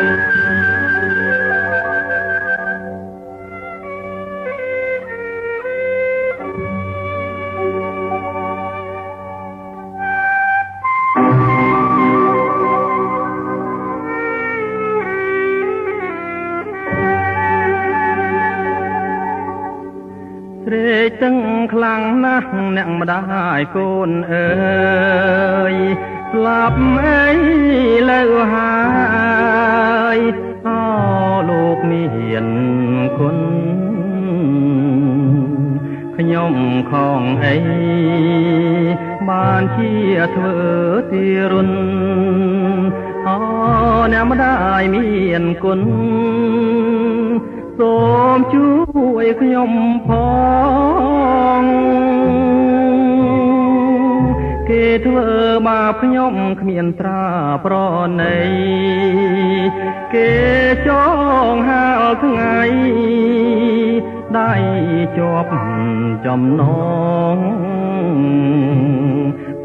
Thank you. តឹងខ្លាំងណាស់អ្នកម្ដាយកូនអើយស្លាប់អីលើហើយអោលោកមានគុណខ្ញុំខងអីបានជាធ្វើទីរុនអោអ្នកម្ដាយមានគុណ សូមជួយខ្ញុំផងគេធ្វើបាបខ្ញុំគ្មានត្រាប្រណីគេចងហាលថ្ងៃដៃជាប់ចំណង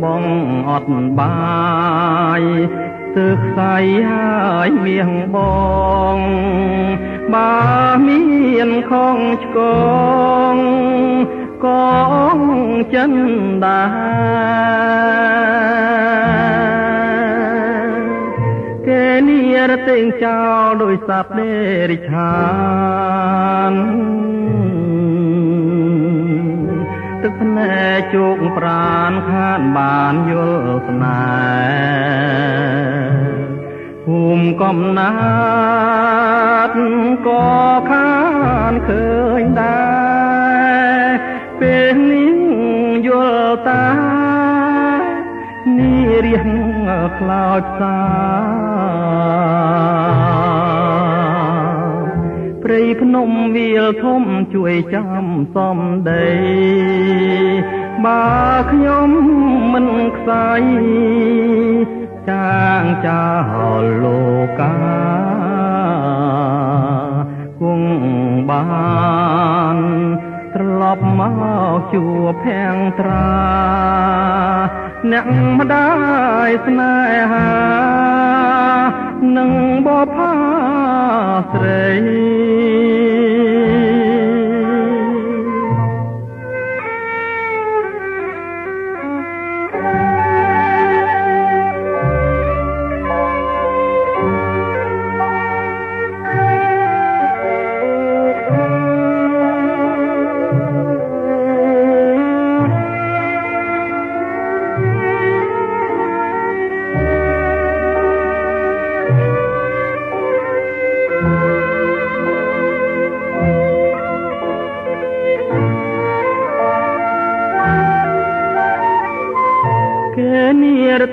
បងអត់បាយទើខ្សៃហើយមៀងបង បើមានខងឆ្កងកងចិនដាគេនីរទេងចោលដោយសត្វនេរិឆានទឹកភ្នែកជោកប្រានខានបានយល់ស្នេហ៍ ភូមិកំណាត់ក៏ខានឃើញដែរពេលនេះយល់តានេះរៀងខ្លោចសាព្រៃភ្នំវាលធំជួយចាំសំដីបើខ្ញុំមិនខ្សែ ចាងចាលលោកាគង់បានត្រឡប់មកជួបភាំងត្រាអ្នកម្ដាយស្នេហានឹងបផាស្រី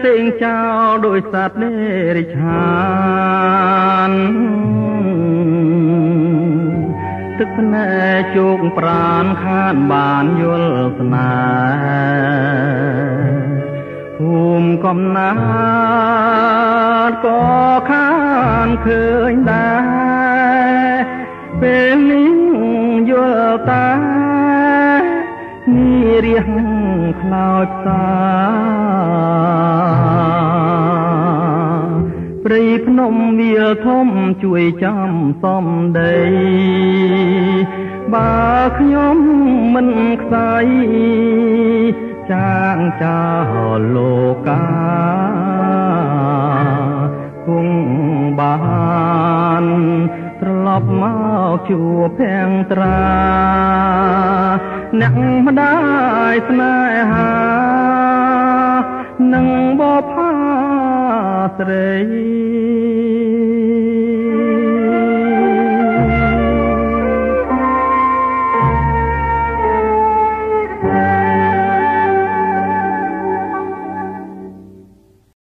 នីរទេងចោលដោយសត្វនេរិឆានទឹកភ្នែកជោកប្រានខានបានយល់ស្នេហ៍ភូមិកំណាត់ក៏ខានឃើញដែរពេលនេះយល់តានេះរៀងខ្លោចសា ធំជួយចាំសំដីបើខ្ញុំមិនខ្សែចាងចាលោកាគង់បានត្រឡប់មកជួបភាំងត្រាអ្នកម្ដាយស្នេហានឹងបផាស្រី